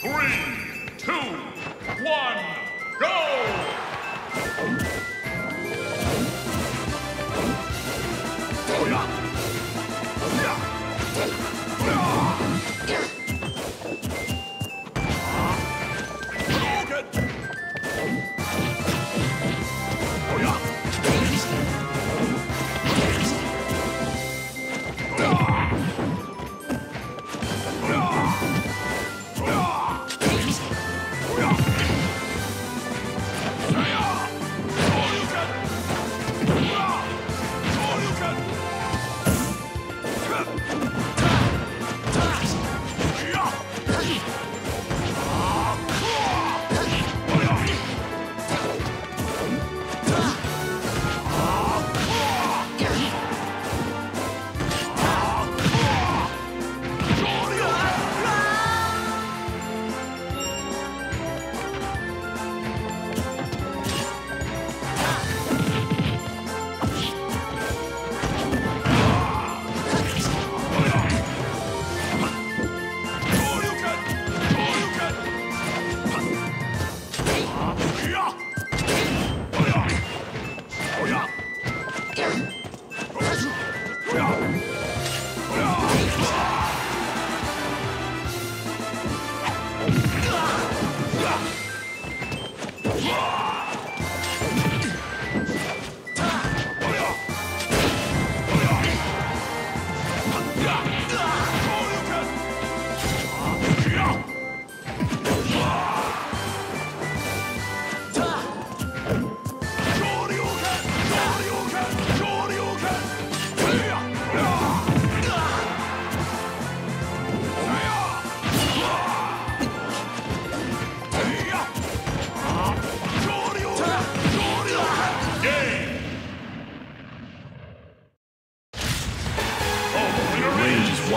Three, two, one, go! Game!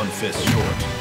One fist short.